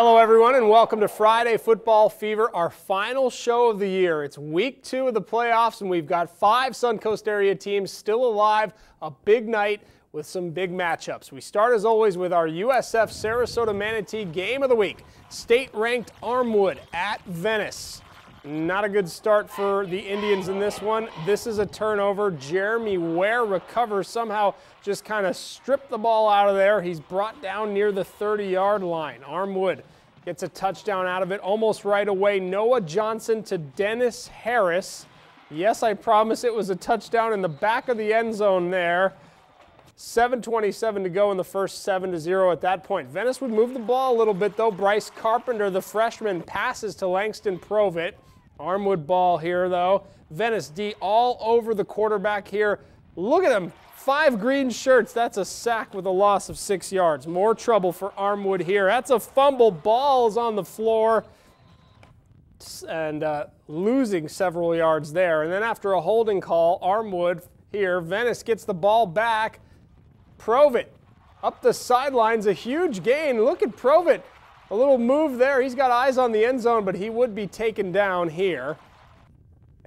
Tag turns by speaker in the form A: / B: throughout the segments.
A: Hello, everyone, and welcome to Friday Football Fever, our final show of the year. It's week two of the playoffs, and we've got five Suncoast area teams still alive. A big night with some big matchups. We start, as always, with our USF Sarasota Manatee game of the week. State ranked Armwood at Venice. Not a good start for the Indians in this one. This is a turnover. Jeremy Ware recovers somehow, just kind of stripped the ball out of there. He's brought down near the 30 yard line. Armwood gets a touchdown out of it almost right away. Noah Johnson to Dennis Harris. Yes, I promise it was a touchdown in the back of the end zone there. 7.27 to go in the first 7 to 0 at that point. Venice would move the ball a little bit though. Bryce Carpenter, the freshman, passes to Langston Provit. Armwood ball here, though. Venice D all over the quarterback here. Look at him. Five green shirts. That's a sack with a loss of six yards. More trouble for Armwood here. That's a fumble. Ball's on the floor and uh, losing several yards there. And then after a holding call, Armwood here, Venice gets the ball back. Provit up the sidelines, a huge gain. Look at Provit a little move there. He's got eyes on the end zone, but he would be taken down here.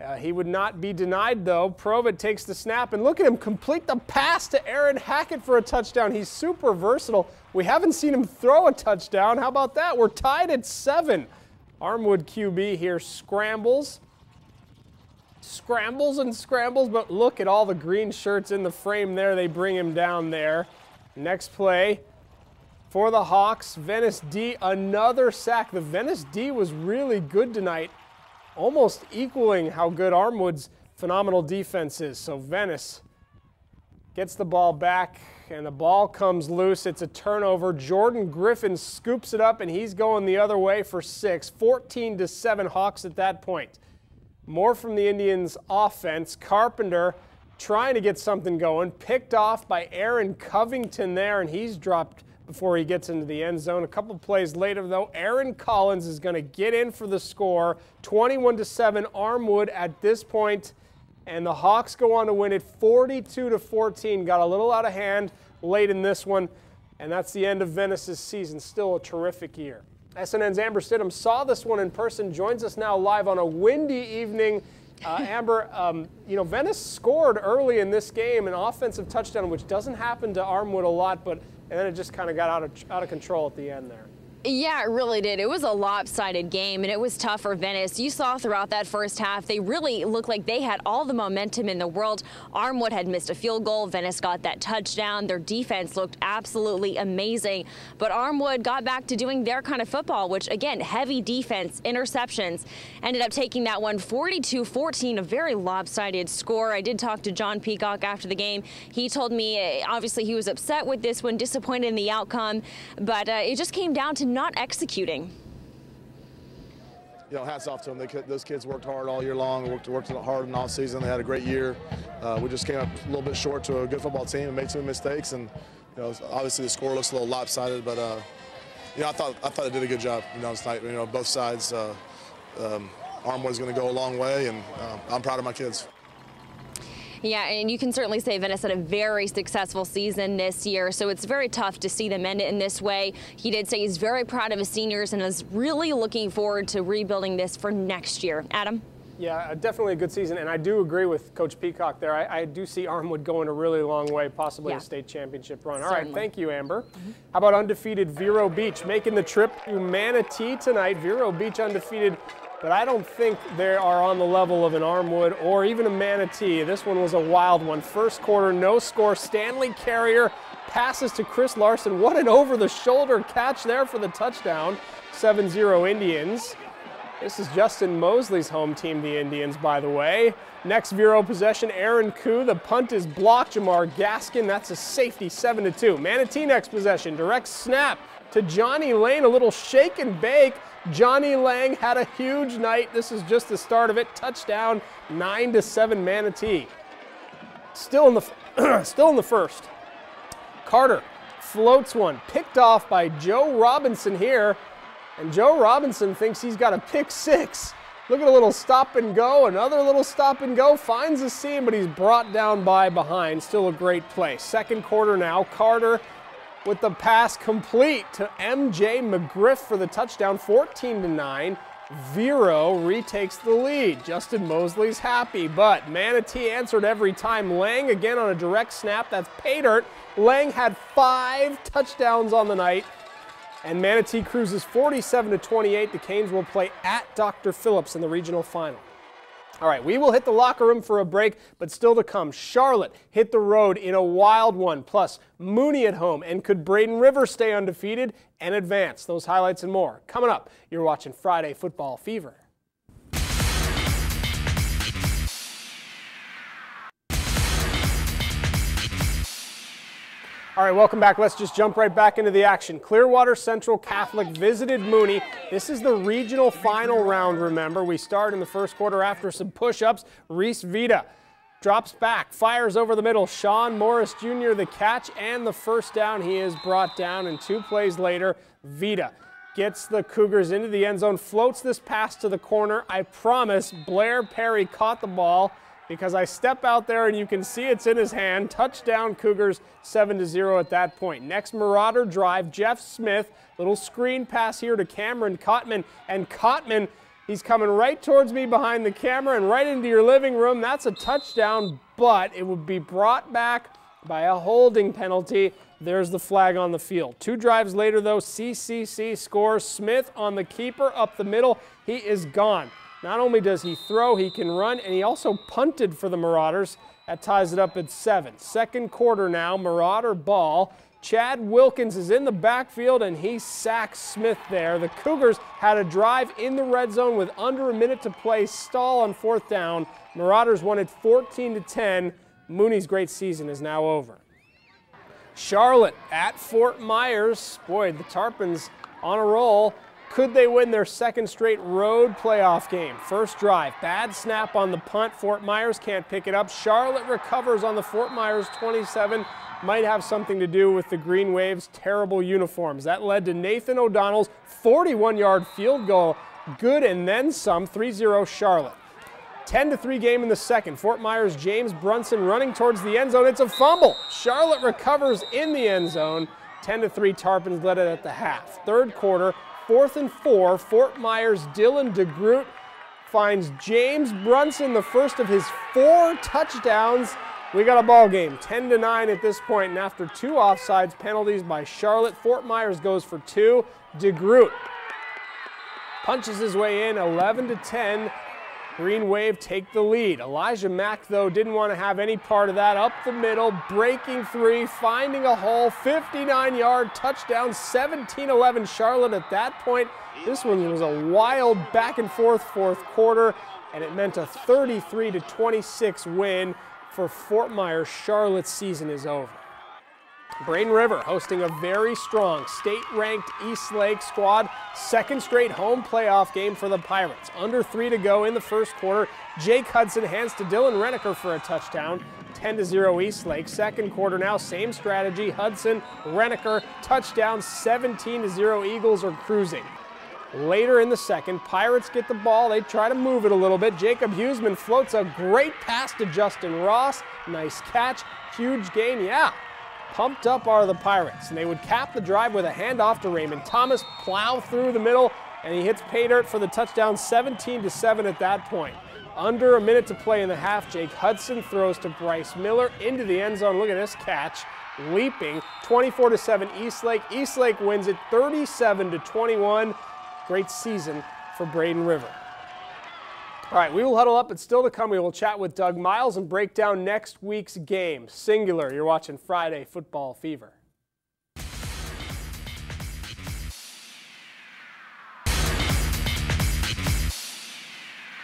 A: Uh, he would not be denied, though. Provit takes the snap, and look at him complete the pass to Aaron Hackett for a touchdown. He's super versatile. We haven't seen him throw a touchdown. How about that? We're tied at seven. Armwood QB here scrambles. Scrambles and scrambles, but look at all the green shirts in the frame there. They bring him down there. Next play, for the Hawks. Venice D, another sack. The Venice D was really good tonight, almost equaling how good Armwood's phenomenal defense is. So Venice gets the ball back, and the ball comes loose. It's a turnover. Jordan Griffin scoops it up, and he's going the other way for six. 14 to 7 Hawks at that point. More from the Indians' offense. Carpenter trying to get something going, picked off by Aaron Covington there, and he's dropped before he gets into the end zone. A couple plays later, though, Aaron Collins is going to get in for the score. 21 to 7, Armwood at this point, and the Hawks go on to win it 42 to 14. Got a little out of hand late in this one, and that's the end of Venice's season. Still a terrific year. SNN's Amber Stidham saw this one in person, joins us now live on a windy evening. Uh, Amber, um, you know, Venice scored early in this game an offensive touchdown, which doesn't happen to Armwood a lot, but and then it just kind of got out of, out of control at the end there.
B: Yeah, it really did. It was a lopsided game, and it was tough for Venice. You saw throughout that first half, they really looked like they had all the momentum in the world. Armwood had missed a field goal. Venice got that touchdown. Their defense looked absolutely amazing. But Armwood got back to doing their kind of football, which, again, heavy defense, interceptions. Ended up taking that one 42-14, a very lopsided score. I did talk to John Peacock after the game. He told me, eh, obviously, he was upset with this one, disappointed in the outcome, but uh, it just came down to not executing?
C: You know, hats off to them. They, those kids worked hard all year long, worked, worked hard in all season. They had a great year. Uh, we just came up a little bit short to a good football team and made some mistakes. And you know, obviously the score looks a little lopsided, but uh, you know, I thought I thought they did a good job. You know, tonight. You know, both sides. Uh, um, going to go a long way, and uh, I'm proud of my kids.
B: Yeah, and you can certainly say Venice had a very successful season this year, so it's very tough to see them end it in this way. He did say he's very proud of his seniors and is really looking forward to rebuilding this for next year. Adam?
A: Yeah, uh, definitely a good season, and I do agree with Coach Peacock there. I, I do see Armwood going a really long way, possibly yeah. a state championship run. All right, thank you, Amber. Mm -hmm. How about undefeated Vero Beach making the trip to Manatee tonight? Vero Beach undefeated but I don't think they are on the level of an Armwood or even a Manatee. This one was a wild one. First quarter, no score. Stanley Carrier passes to Chris Larson. What an over-the-shoulder catch there for the touchdown. 7-0 Indians. This is Justin Mosley's home team, the Indians, by the way. Next Vero possession, Aaron Koo. The punt is blocked. Jamar Gaskin, that's a safety, 7-2. Manatee next possession, direct snap to Johnny Lang, a little shake and bake. Johnny Lang had a huge night. This is just the start of it. Touchdown, 9 to 7 Manatee. Still in the still in the first. Carter floats one, picked off by Joe Robinson here. And Joe Robinson thinks he's got a pick six. Look at a little stop and go, another little stop and go, finds the seam, but he's brought down by behind. Still a great play. Second quarter now, Carter with the pass complete to MJ McGriff for the touchdown, 14 to 9. Vero retakes the lead. Justin Mosley's happy, but Manatee answered every time. Lang again on a direct snap. That's pay dirt. Lang had five touchdowns on the night. And Manatee cruises 47 to 28. The Canes will play at Dr. Phillips in the regional final. All right, we will hit the locker room for a break, but still to come. Charlotte hit the road in a wild one, plus Mooney at home. And could Braden River stay undefeated and advance? Those highlights and more coming up. You're watching Friday Football Fever. All right, welcome back. Let's just jump right back into the action. Clearwater Central Catholic visited Mooney. This is the regional final round, remember. We start in the first quarter after some push-ups. Reese Vita drops back, fires over the middle. Sean Morris Jr. the catch and the first down. He is brought down, and two plays later, Vita gets the Cougars into the end zone, floats this pass to the corner. I promise Blair Perry caught the ball because I step out there and you can see it's in his hand. Touchdown Cougars 7 to 0 at that point. Next Marauder drive, Jeff Smith, little screen pass here to Cameron Cotman and Cotman He's coming right towards me behind the camera and right into your living room. That's a touchdown, but it would be brought back by a holding penalty. There's the flag on the field. Two drives later, though, CCC scores. Smith on the keeper up the middle. He is gone. Not only does he throw, he can run, and he also punted for the Marauders. That ties it up at seven. Second quarter now, Marauder ball. Chad Wilkins is in the backfield and he sacks Smith there. The Cougars had a drive in the red zone with under a minute to play, stall on fourth down. Marauders won it 14 to 10. Mooney's great season is now over. Charlotte at Fort Myers. Boy, the Tarpons on a roll. Could they win their second straight road playoff game? First drive, bad snap on the punt. Fort Myers can't pick it up. Charlotte recovers on the Fort Myers 27. Might have something to do with the Green Waves' terrible uniforms. That led to Nathan O'Donnell's 41 yard field goal. Good and then some, 3 0 Charlotte. 10 3 game in the second. Fort Myers' James Brunson running towards the end zone. It's a fumble. Charlotte recovers in the end zone. 10 3 Tarpons led it at the half. Third quarter, fourth and four, Fort Myers Dylan DeGroot finds James Brunson the first of his four touchdowns. We got a ball game, 10 to 9 at this point, and after two offsides penalties by Charlotte, Fort Myers goes for two. DeGroot punches his way in, 11 to 10. Green Wave take the lead. Elijah Mack, though, didn't want to have any part of that. Up the middle, breaking three, finding a hole, 59 yard touchdown, 17 11 Charlotte at that point. This one was a wild back and forth fourth quarter, and it meant a 33 26 win for Fort Myers. Charlotte's season is over. Braden River hosting a very strong state-ranked East Lake squad. Second straight home playoff game for the Pirates. Under three to go in the first quarter. Jake Hudson hands to Dylan Reniker for a touchdown. 10 to 0 East Lake. Second quarter now, same strategy. Hudson, Reniker, touchdown. 17 to 0 Eagles are cruising. Later in the second, Pirates get the ball. They try to move it a little bit. Jacob Huseman floats a great pass to Justin Ross. Nice catch. Huge gain. Yeah, Pumped up are the Pirates, and they would cap the drive with a handoff to Raymond Thomas, plow through the middle, and he hits pay dirt for the touchdown 17 to 7 at that point. Under a minute to play in the half, Jake Hudson throws to Bryce Miller into the end zone. Look at this catch, leaping 24 to 7 Eastlake. Eastlake wins it 37 to 21. Great season for Braden River. All right, we will huddle up, but still to come, we will chat with Doug Miles and break down next week's game. Singular, you're watching Friday Football Fever.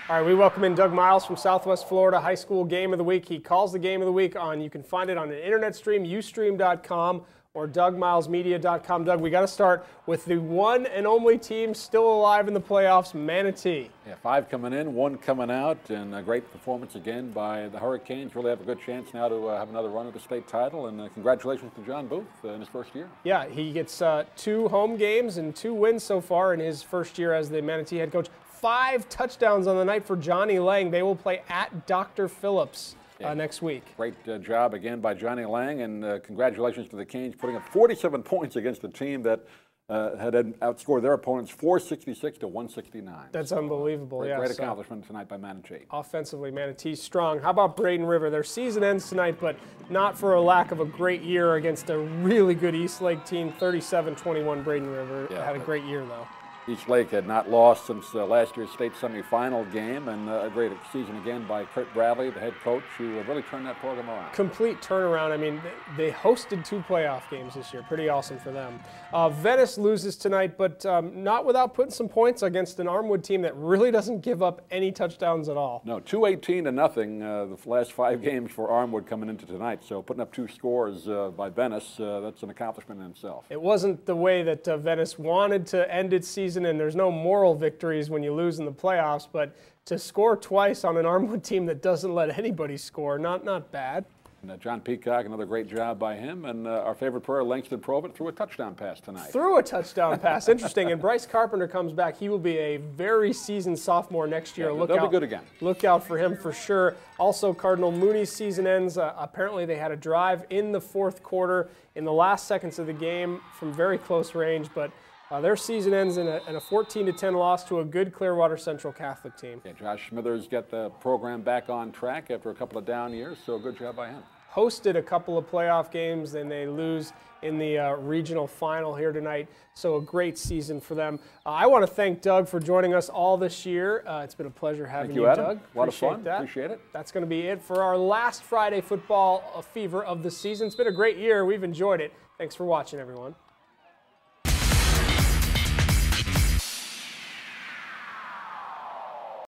A: All right, we welcome in Doug Miles from Southwest Florida High School Game of the Week. He calls the Game of the Week on, you can find it on an internet stream, ustream.com or DougMilesMedia.com. Doug, we got to start with the one and only team still alive in the playoffs, Manatee.
D: Yeah, five coming in, one coming out, and a great performance again by the Hurricanes. Really have a good chance now to uh, have another run at the state title, and uh, congratulations to John Booth uh, in his first year.
A: Yeah, he gets uh, two home games and two wins so far in his first year as the Manatee head coach. Five touchdowns on the night for Johnny Lang. They will play at Dr. Phillips uh, next week.
D: Great uh, job again by Johnny Lang, and uh, congratulations to the Canes putting up 47 points against a team that uh, had outscored their opponents 466 to 169.
A: That's so, unbelievable.
D: Great,
A: yeah,
D: great accomplishment so tonight by Manatee.
A: Offensively, Manatee strong. How about Braden River? Their season ends tonight, but not for a lack of a great year against a really good East Lake team. 37-21 Braden River yeah, had a great year though.
D: East Lake had not lost since uh, last year's state semifinal game, and uh, a great season again by Kurt Bradley, the head coach, who really turned that program around.
A: Complete turnaround. I mean, they hosted two playoff games this year. Pretty awesome for them. Uh, Venice loses tonight, but um, not without putting some points against an Armwood team that really doesn't give up any touchdowns at all.
D: No, 218 to nothing uh, the last five games for Armwood coming into tonight. So putting up two scores uh, by Venice, uh, that's an accomplishment in itself.
A: It wasn't the way that Venice wanted to end its season season, and there's no moral victories when you lose in the playoffs, but to score twice on an Armwood team that doesn't let anybody score, not, not bad.
D: And, uh, John Peacock, another great job by him. And uh, our favorite player, Langston Probert, threw a touchdown pass tonight.
A: Threw a touchdown pass. Interesting. And Bryce Carpenter comes back. He will be a very seasoned sophomore next year.
D: Yeah,
A: look
D: they'll
A: out,
D: be good again.
A: Look out for him for sure. Also, Cardinal Mooney's season ends. Uh, apparently, they had a drive in the fourth quarter in the last seconds of the game from very close range, but uh, their season ends in a, in a, 14 to 10 loss to a good Clearwater Central Catholic team.
D: Yeah, Josh Smithers get the program back on track after a couple of down years, so good job by him.
A: Hosted a couple of playoff games, and they lose in the uh, regional final here tonight. So a great season for them. Uh, I want to thank Doug for joining us all this year. Uh, it's been a pleasure having
D: thank
A: you,
D: you
A: Adam.
D: Doug. A lot Appreciate of fun. That. Appreciate it.
A: That's going to be it for our last Friday football uh, fever of the season. It's been a great year. We've enjoyed it. Thanks for watching, everyone.